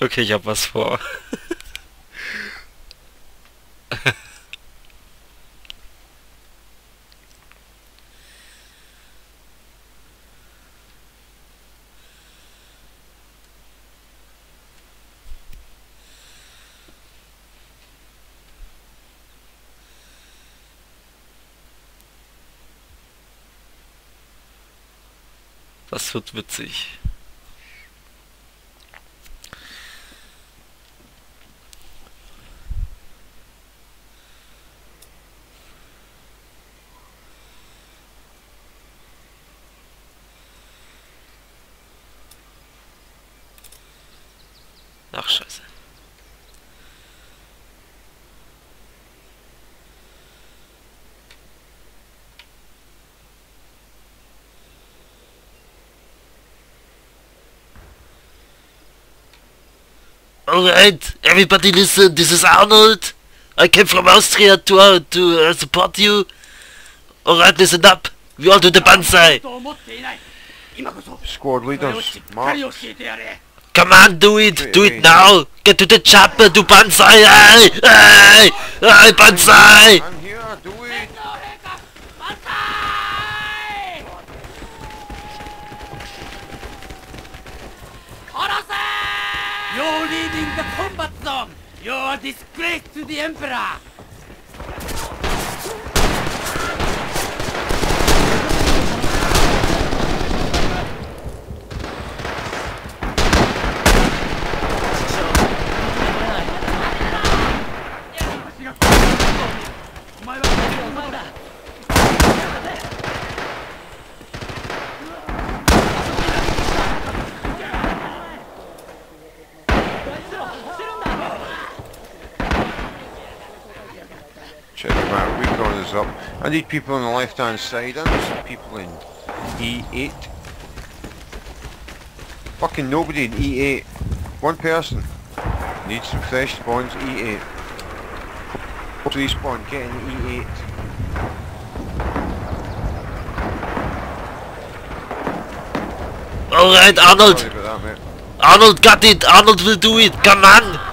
Okay, ich hab was vor. Das wird witzig. Alright, everybody listen, this is Arnold. I came from Austria to uh, to uh, support you. Alright, listen up. We all do the banzai. Squad leaders, Mark. Come on, do it! Do it now! Get to the chopper, do Banzai! Hey, Aye! Aye, You're a disgrace to the Emperor! お I need people on the left hand side, I need some people in E8. Fucking nobody in E8. One person. Need some fresh spawns, E8. Please spawn, get in E8. Alright, Arnold! That. Arnold got it! Arnold will do it! Come on!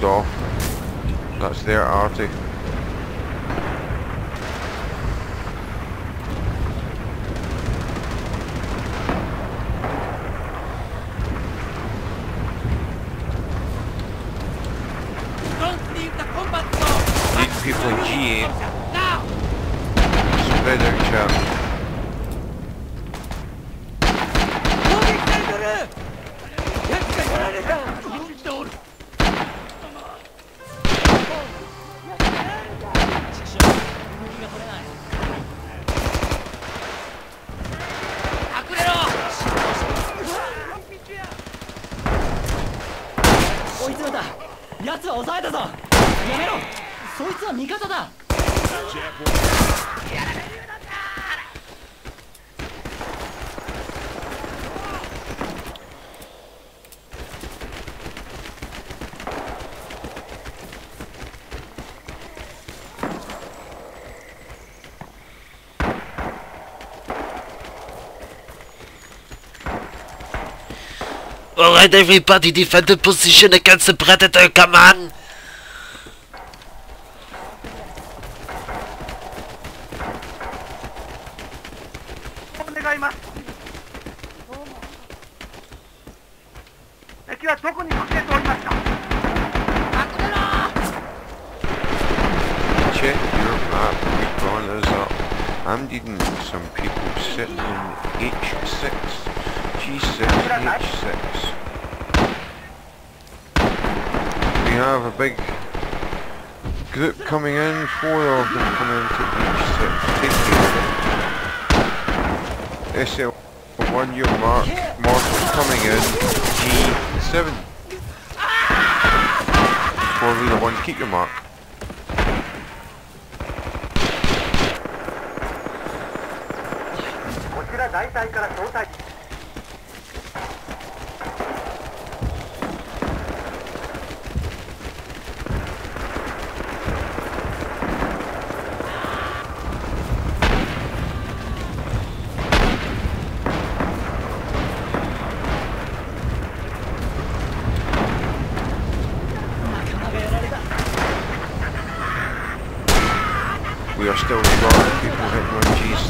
Hold off. That's their arty. Don't leave the combat zone! Need people in G8. Now! Spread out, chat. 追い詰めた奴は抑えたぞ。やめろ。そいつは味方だ。Alright everybody, defend the position against the Predator, come on! Check your map, we up. I'm needing some people sitting in H6. G6, H6. We have a big group coming in, four of them coming into H6. Take care. SL1, your mark. Mortals coming in. G7. squad leader one, keep your mark.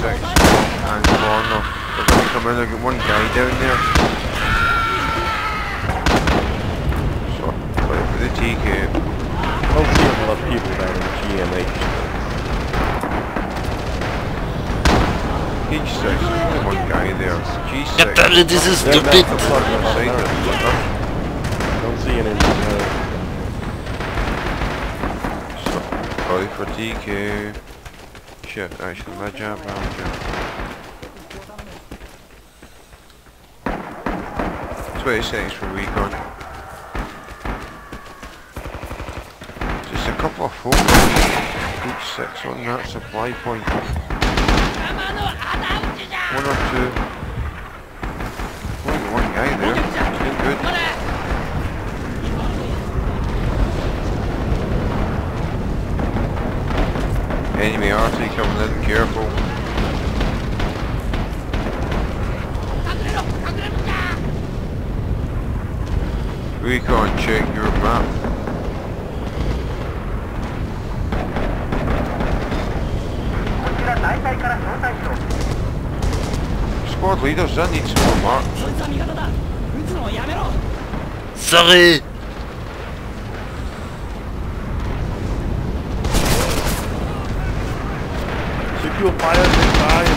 On G6 and corner. They're going to come in, I've got one guy down there. So, wait for the TK. I'll see a lot of people down in GMH. H6, only one guy there. G6. God damn this is stupid. back to plug them up Side there. of Don't see any. Uh, So, sorry for TK. Shit, actually, bad job, bad job. seconds for recon. Just a couple of four each six on that supply point. One or two. Enemy RC coming in, careful. Recon check your map. Squad leaders, I need some more marks. Sorry! Secure fire inside.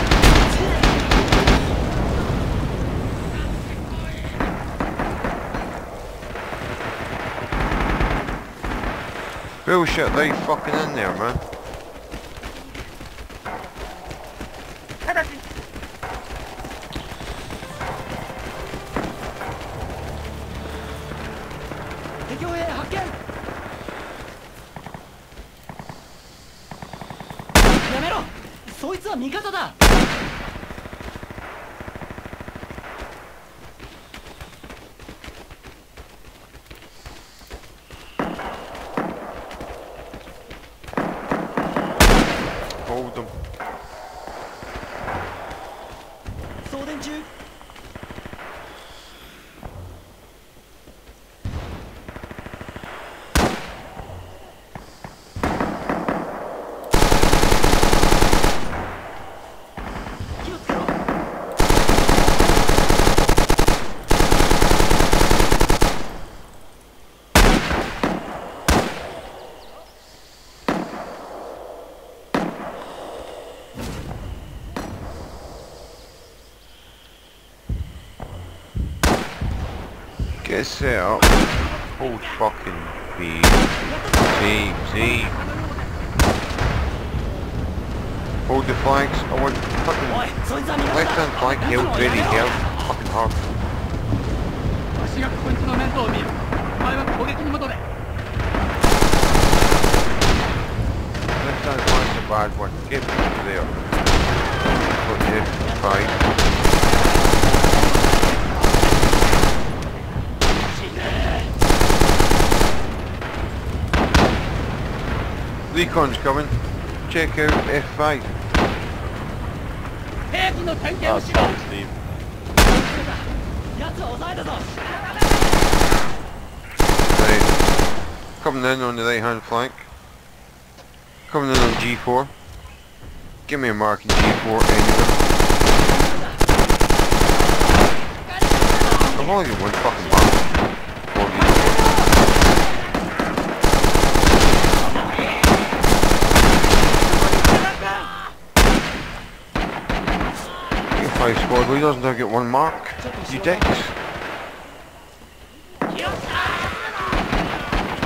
Bullshit, they fucking in there, man.. そいつは味方だ。this shit up. Hold fucking bees. Jeeves, Jeeves. Hold the flanks. I want fucking left hand flag killed, really killed. Fucking hard. Left hand flag's a bad one. Get people there. Fuck you. Bye. Recon's coming. Check out F5. Oh. Right. Coming in on the right hand flank. Coming in on G4. Give me a mark in G4 anyway. I'm only one fucking mark. play squad. Well, he doesn't get one mark. You dicks.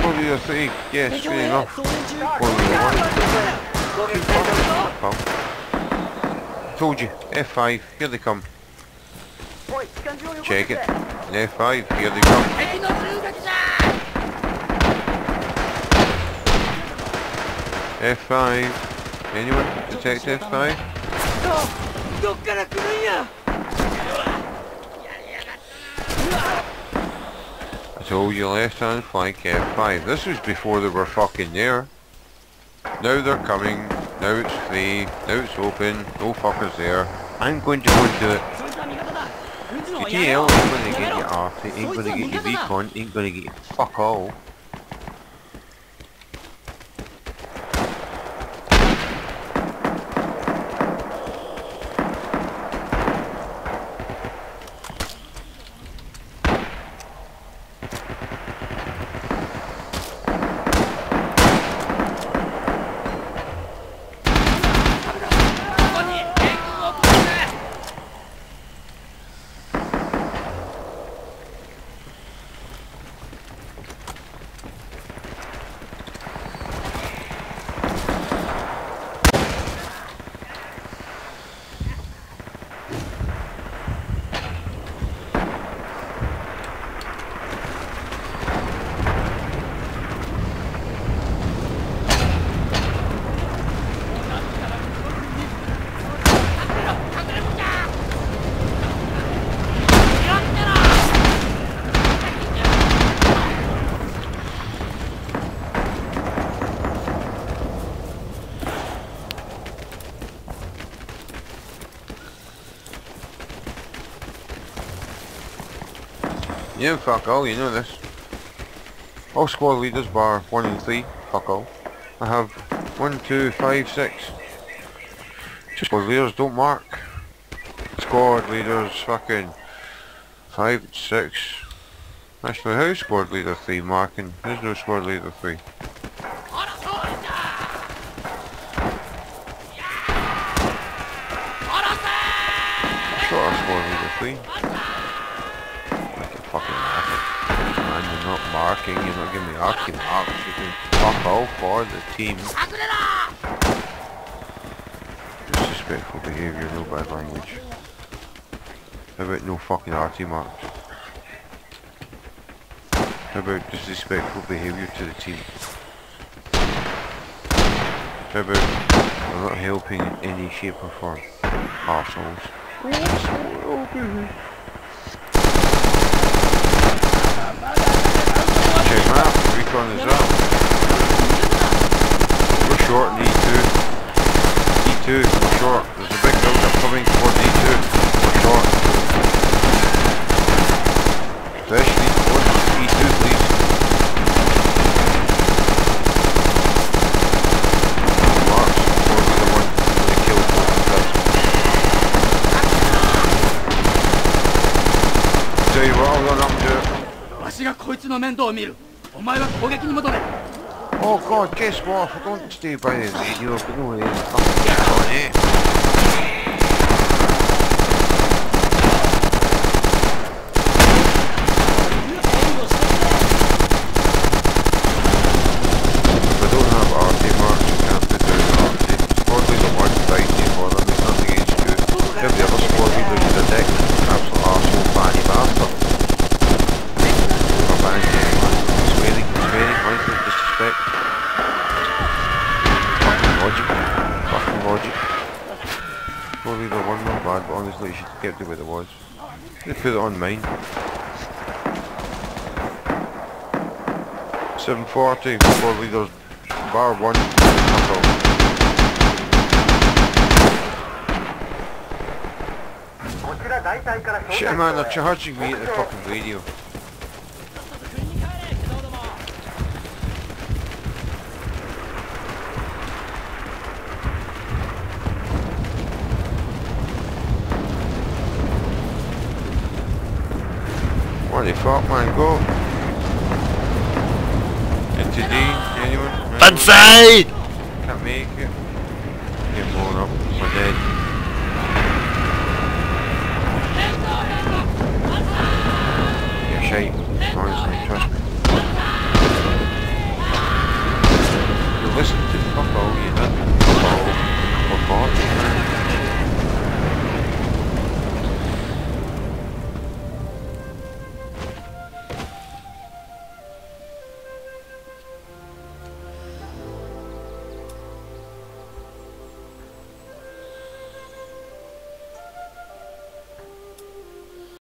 What do you think? Yes, fair enough. One one. Well, told you. F5. Here they come. Check it. F5. Here they come. F5. Anyone? Detect F5? どっから来るんや I told you left hand flank F5. This was before they were fucking there. Now they're coming. Now it's free. Now it's open. No fuckers there. I'm going to go and do it. そいつは味方だ撃つのを The やめ GL ろ ain't gonna や get め you ろ off. It ain't gonna get you recon. Ain't gonna get you fuck all. Yeah, fuck all, you know this. All squad leaders bar 1 and 3, fuck all. I have one, two, five, six. Squad leaders don't mark. Squad leaders fucking 5, 6. Actually, how's squad leader 3 marking? There's no squad leader 3. Not giving me you can all for the team. Disrespectful behaviour, no bad language. How about no fucking arty marks? How about disrespectful behaviour to the team? How about I'm not helping in any shape or form? Arseholes. Check map, recon is up. We're short in E2. E2, we're short. There's a big build-up coming towards E2. We're short. Fish, lead towards E2 please. Marks, or the one with the kill towards the Tell you what, I'll run up and do it. わしがこいつの面倒を見る お前は攻撃に戻れ。とで honestly, you should kept it where it was. Put it on mine. 740, squad leaders, bar 1, fuck. Shit man, they're charging me at the fucking radio. Bloody fuck, man, go. Into D, anyone? Fancy! Can't make it. Get blown up, we're dead. You're shite, honestly, trust me.